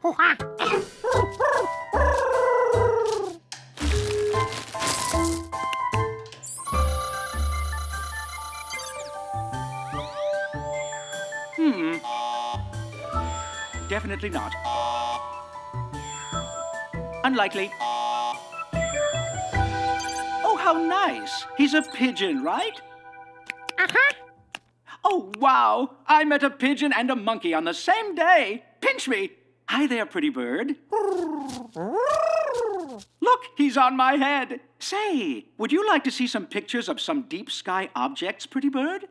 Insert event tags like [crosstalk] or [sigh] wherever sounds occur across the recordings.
Hmm. Definitely not. Unlikely. Oh, how nice. He's a pigeon, right? Uh-huh. Oh, wow. I met a pigeon and a monkey on the same day. Pinch me. Hi there, pretty bird. Look, he's on my head. Say, would you like to see some pictures of some deep sky objects, pretty bird?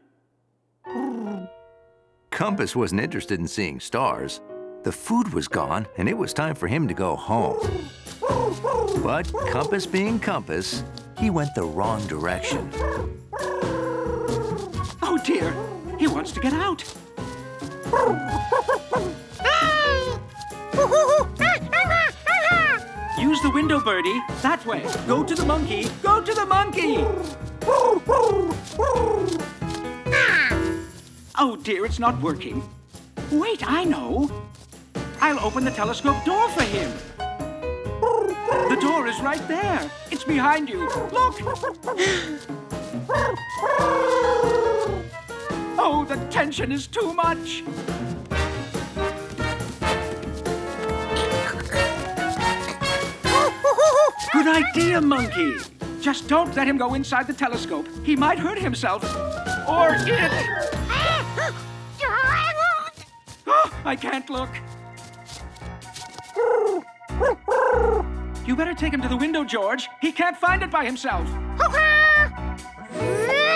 Compass wasn't interested in seeing stars. The food was gone, and it was time for him to go home. But Compass being Compass, he went the wrong direction. Oh, dear. He wants to get out. Use the window, Birdie. That way. Go to the monkey. Go to the monkey. Oh, dear, it's not working. Wait, I know. I'll open the telescope door for him. The door is right there. It's behind you. Look. [gasps] Oh, the tension is too much. Good idea, Monkey. Just don't let him go inside the telescope. He might hurt himself. Or it. Oh, [gasps] I can't look. You better take him to the window, George. He can't find it by himself. [laughs]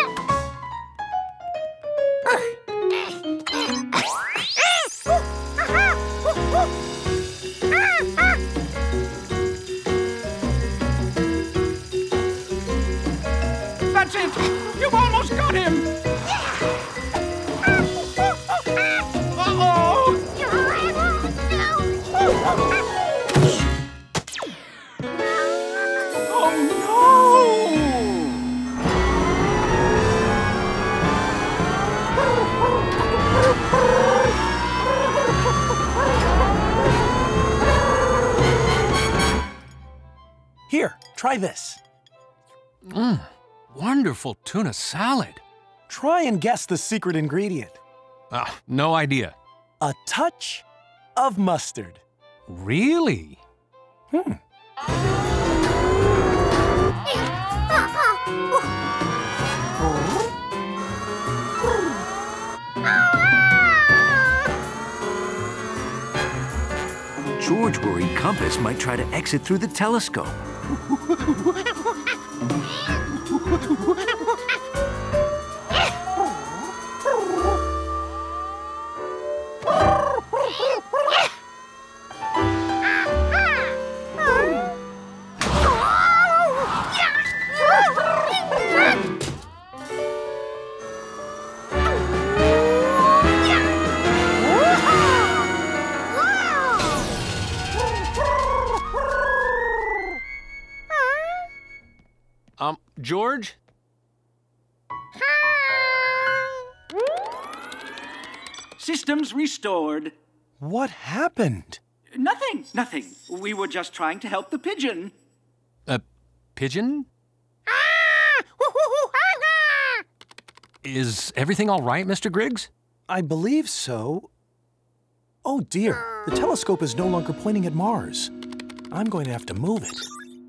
Here, try this. Mmm, wonderful tuna salad. Try and guess the secret ingredient. Ah, no idea. A touch of mustard. Really? Hmm. George worried Compass might try to exit through the telescope. [laughs] Systems restored. What happened? Nothing, nothing. We were just trying to help the pigeon. A pigeon? Ah! Is everything all right, Mr. Griggs? I believe so. Oh dear, the telescope is no longer pointing at Mars. I'm going to have to move it.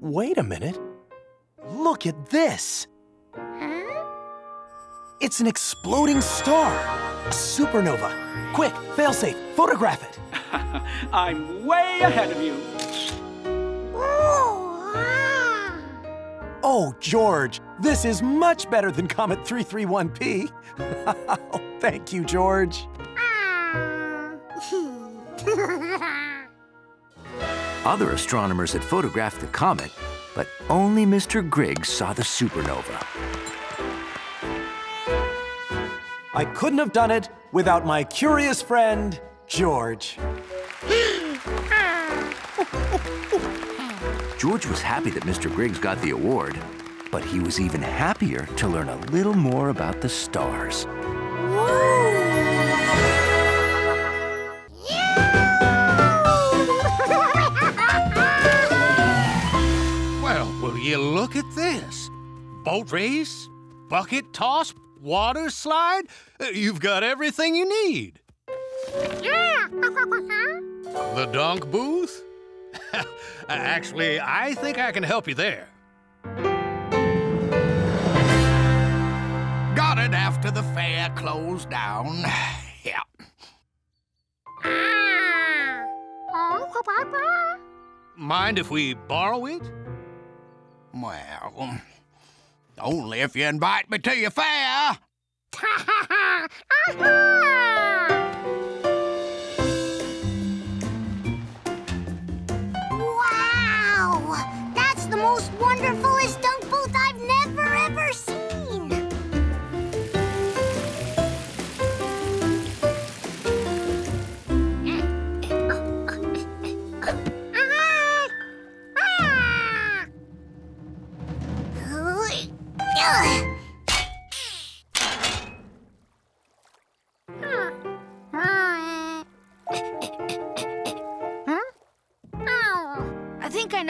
Wait a minute. Look at this. Huh? It's an exploding star. A supernova. Quick, failsafe, photograph it. [laughs] I'm way ahead of you. Ah. Oh, George, this is much better than Comet 331P. [laughs] Thank you, George. [laughs] Other astronomers had photographed the comet, but only Mr. Griggs saw the supernova. I couldn't have done it without my curious friend, George. George was happy that Mr. Griggs got the award, but he was even happier to learn a little more about the stars. well, will you look at this? Boat race, bucket toss, water slide. Uh, You've got everything you need. Yeah. [laughs] The dunk booth? [laughs] Actually, I think I can help you there. Got it after the fair closed down. [sighs] yeah. Mind if we borrow it? Well, only if you invite me to your fair. [laughs] Wow!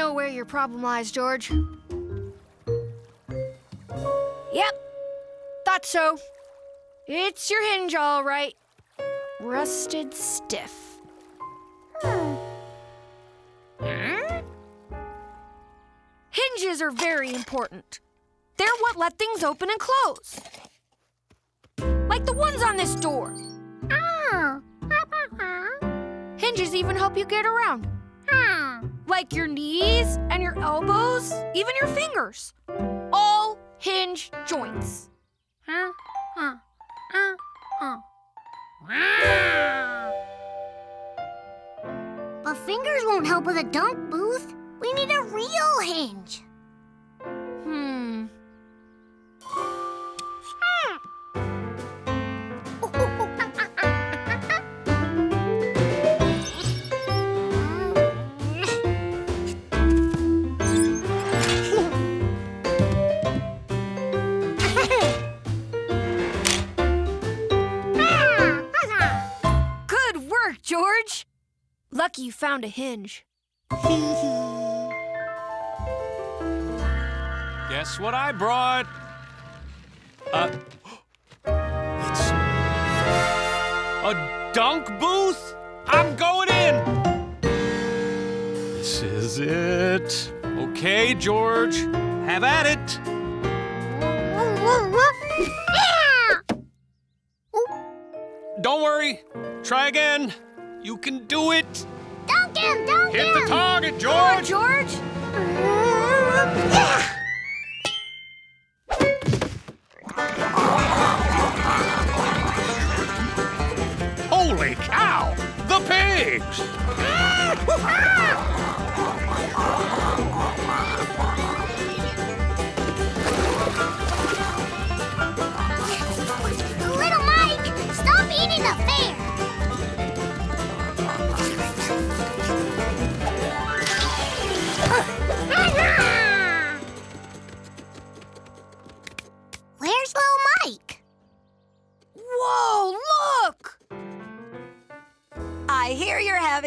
Know where your problem lies, George. Yep, thought so. It's your hinge, all right. Rusted stiff. Hmm? Hinges are very important. They're what let things open and close. Like the ones on this door. Oh. Hinges even help you get around. Hmm. Like your knees and your elbows, even your fingers. All hinge joints. But fingers won't help with a dunk booth. We need a real hinge. Lucky you found a hinge. [laughs] Guess what I brought? Uh, [gasps] it's a dunk booth? I'm going in. This is it. Okay, George, have at it. [laughs] Don't worry. Try again. You can do it. Him! Hit him! the target, Come on, George. George. Holy cow! The pigs! [laughs] Ah, ah.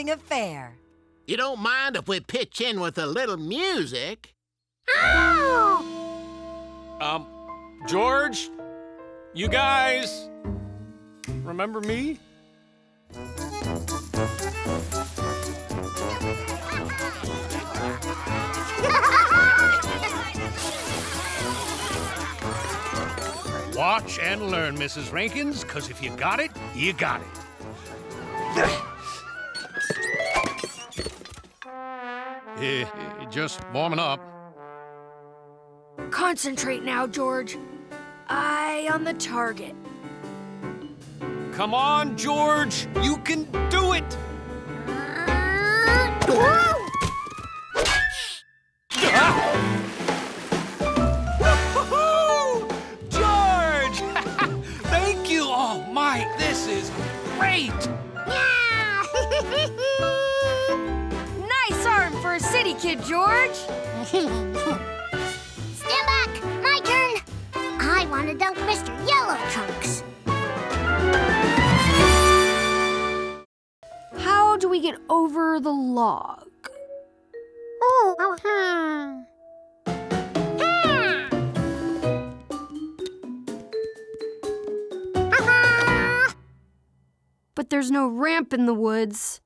Having a fair. You don't mind if we pitch in with a little music? Um, George, you guys remember me? Watch and learn, Mrs. Renkins, because if you got it, you got it. [laughs] Eh, just warming up. Concentrate now, George. Eye on the target. Come on, George. You can do it. George? [laughs] Stand back! My turn! I want to dunk Mr. Yellow Trunks. How do we get over the log? Oh, oh, hmm. hmm. But there's no ramp in the woods.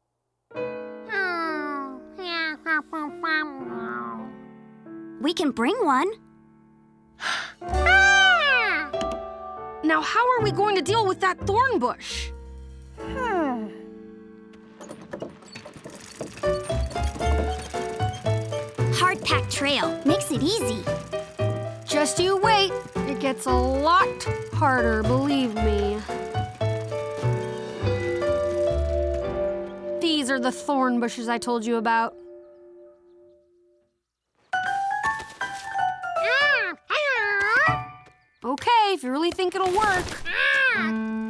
We can bring one. Ah! Now, how are we going to deal with that thorn bush? Hmm. Hard packed trail makes it easy. Just you wait. It gets a lot harder, believe me. These are the thorn bushes I told you about. If you really think it'll work. Hey,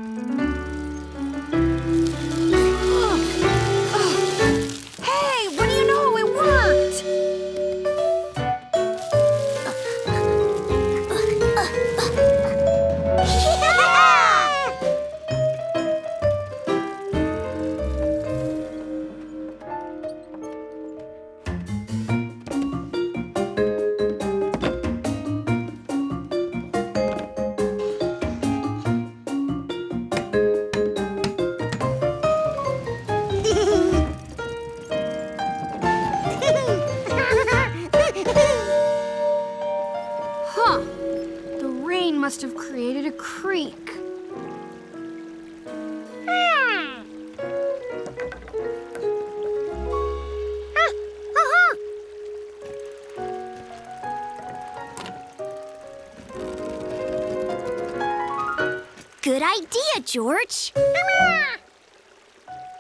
Good idea, George.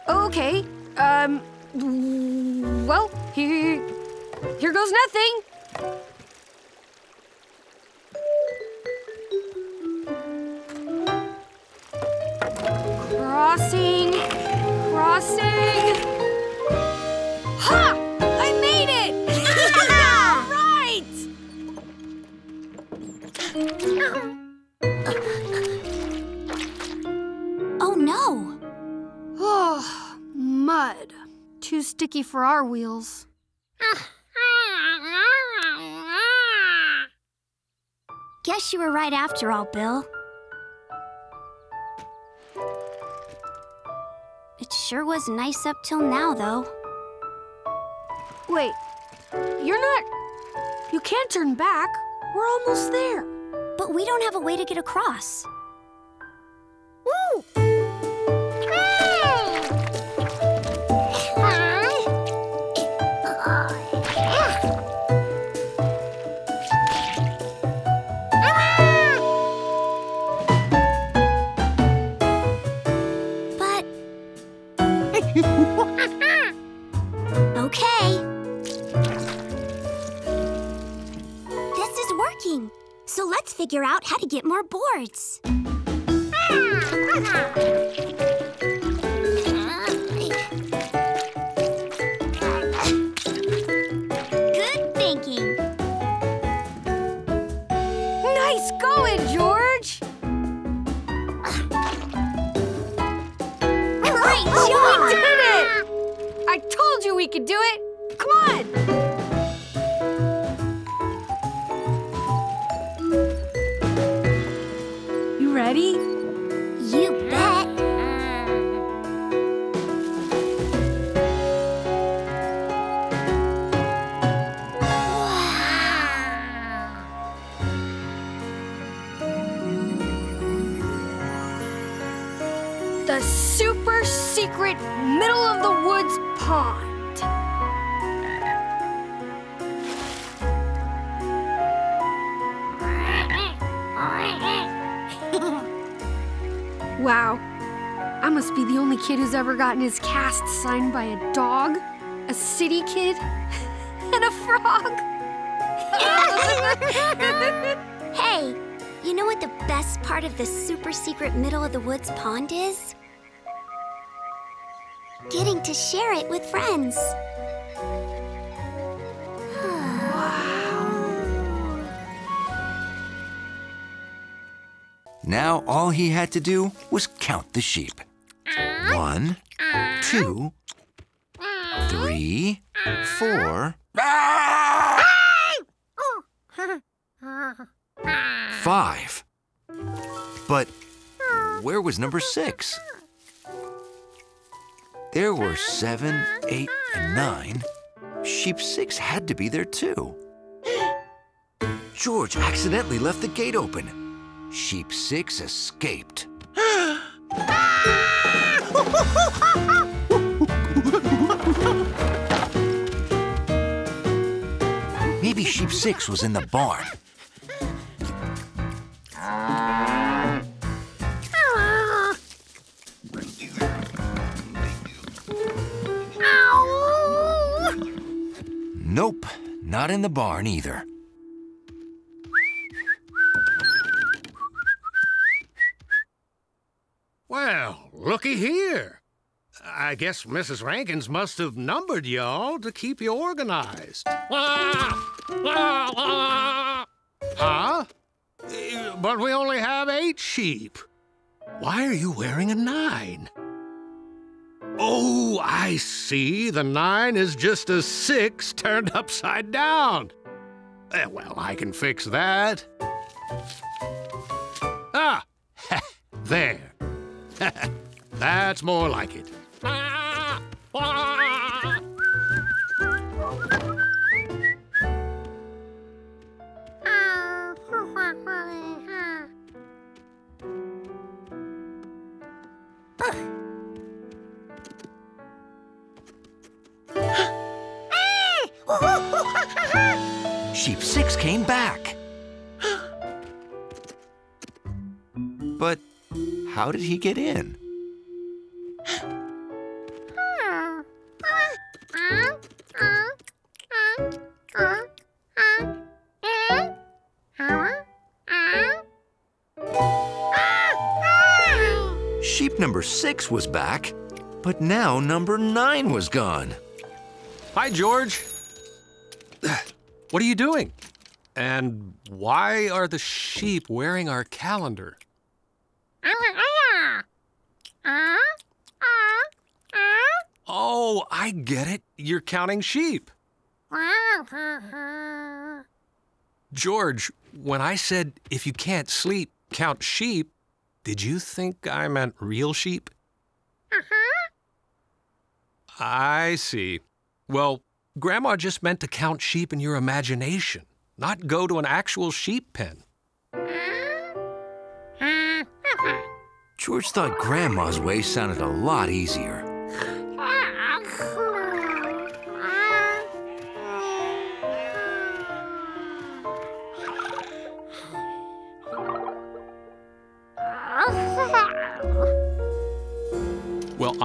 Okay, um, well, here, here goes nothing. Oh. Oh, mud. Too sticky for our wheels. Guess you were right after all, Bill. It sure was nice up till now, though. Wait, you're not. You can't turn back. We're almost there. But we don't have a way to get across. [laughs] okay. This is working. So let's figure out how to get more boards. Hmm. Secret middle of the woods pond. [laughs] Wow. I must be the only kid who's ever gotten his cast signed by a dog, a city kid, [laughs] and a frog. [laughs] Hey, you know what the best part of the super secret middle of the woods pond is? To share it with friends. Now all he had to do was count the sheep. One, two, three, four, ah! five. But where was number six? There were seven, eight, and nine. Sheep six had to be there too. George accidentally left the gate open. Sheep six escaped. [laughs] Maybe sheep six was in the barn. Not in the barn either. Well, looky here. I guess Mrs. Renkins must have numbered y'all to keep you organized. [laughs] Huh? But we only have eight sheep. Why are you wearing a nine? Oh, I see. The nine is just a six turned [laughs] upside down. Eh, well, I can fix that. Ah, [laughs] there. [laughs] That's more like it. He get in? Sheep number six was back, but now number nine was gone. Hi, George. What are you doing? And why are the sheep wearing our calendar? Oh, I get it. You're counting sheep. George, when I said if you can't sleep, count sheep, did you think I meant real sheep? I see. Well, Grandma just meant to count sheep in your imagination, not go to an actual sheep pen. George thought Grandma's way sounded a lot easier.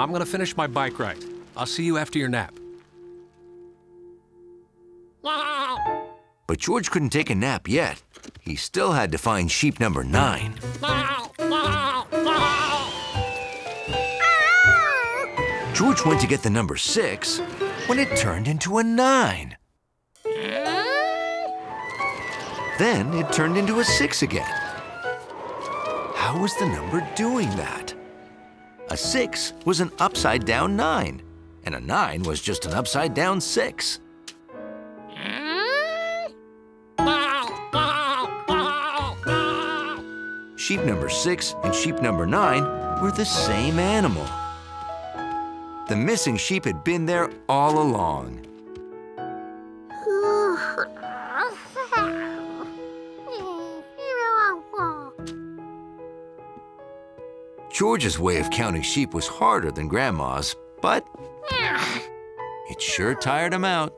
I'm gonna finish my bike ride. I'll see you after your nap. But George couldn't take a nap yet. He still had to find sheep number nine. George went to get the number six when it turned into a nine. Then it turned into a six again. How was the number doing that? A six was an upside down nine, and a nine was just an upside down six. Sheep number six and sheep number nine were the same animal. The missing sheep had been there all along. George's way of counting sheep was harder than Grandma's, but [sighs] it sure tired him out.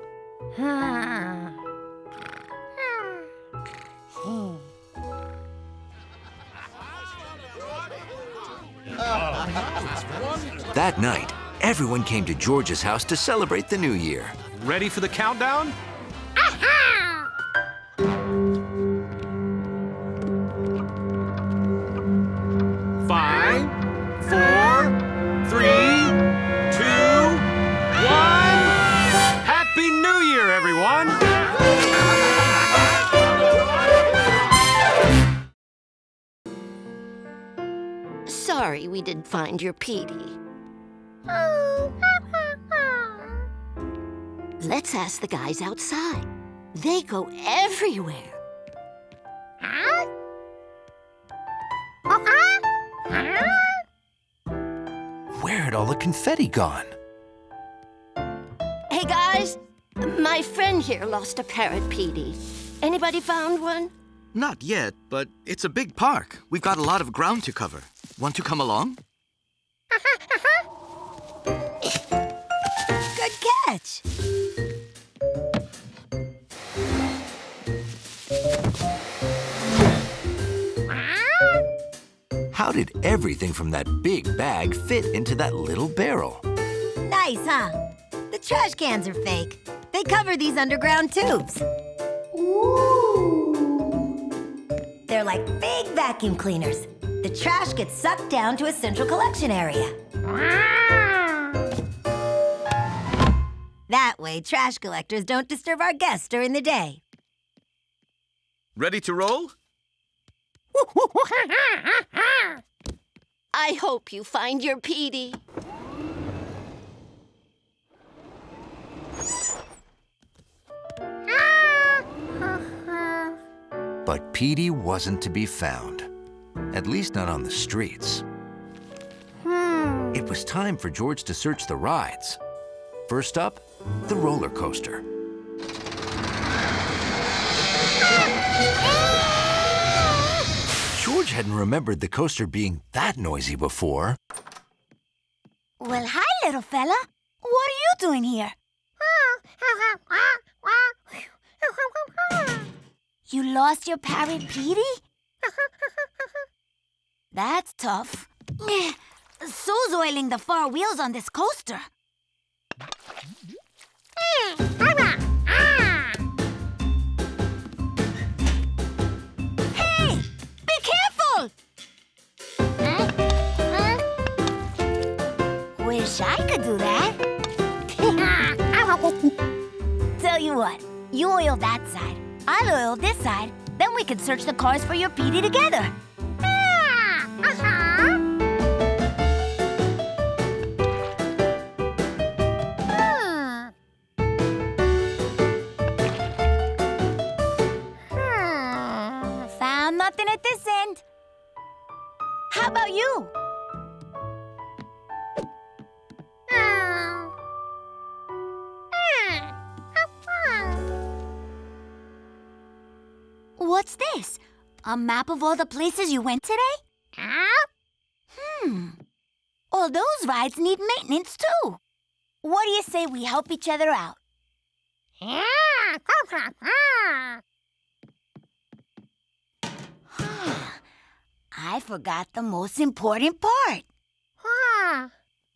That night, everyone came to George's house to celebrate the new year. Ready for the countdown? Sorry we didn't find your Petey. [laughs] Let's ask the guys outside. They go everywhere. Where had all the confetti gone? Hey, guys. My friend here lost a parrot, Petey. Anybody found one? Not yet, but it's a big park. We've got a lot of ground to cover. Want to come along? [laughs] Good catch. How did everything from that big bag fit into that little barrel? Nice, huh? The trash cans are fake. They cover these underground tubes. They're like big vacuum cleaners. The trash gets sucked down to a central collection area. That way, trash collectors don't disturb our guests during the day. Ready to roll? [laughs] I hope you find your Petey. But Petey wasn't to be found. At least not on the streets. Hmm. It was time for George to search the rides. First up, the roller coaster. George hadn't remembered the coaster being that noisy before. Well, hi, little fella. What are you doing here? Oh, [laughs] You lost your parrot, Petey? [laughs] That's tough. Eh, So's oiling the far wheels on this coaster. Hey! Be careful! Wish I could do that. Tell you what, you oil that side, I'll oil this side, then we can search the cars for your Petey together. Hmm. Hmm. Found nothing at this end. How about you? What's this? A map of all the places you went today? Huh? Hmm. All those rides need maintenance too. What do you say we help each other out? [sighs] I forgot the most important part.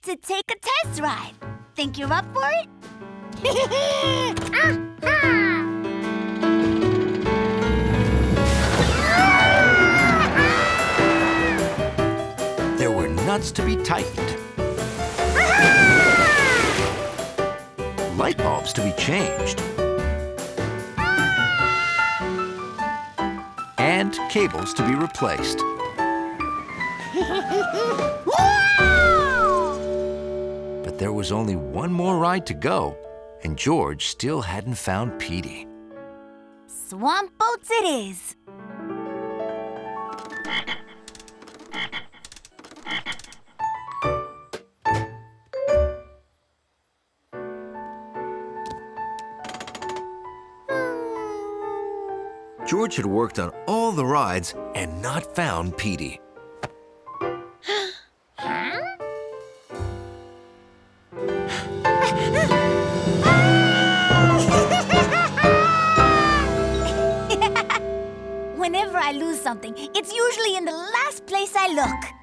To take a test ride. Think you're up for it? [laughs] [laughs] There were nuts to be tightened, light bulbs to be changed, and cables to be replaced. [laughs] But there was only one more ride to go, and George still hadn't found Petey. Swamp boats it is. George had worked on all the rides and not found Petey. [gasps] [laughs] Whenever I lose something, it's usually in the last place I look.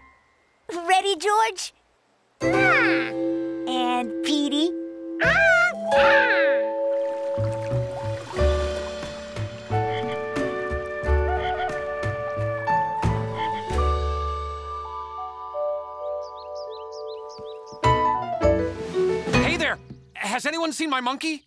Anyone seen my monkey?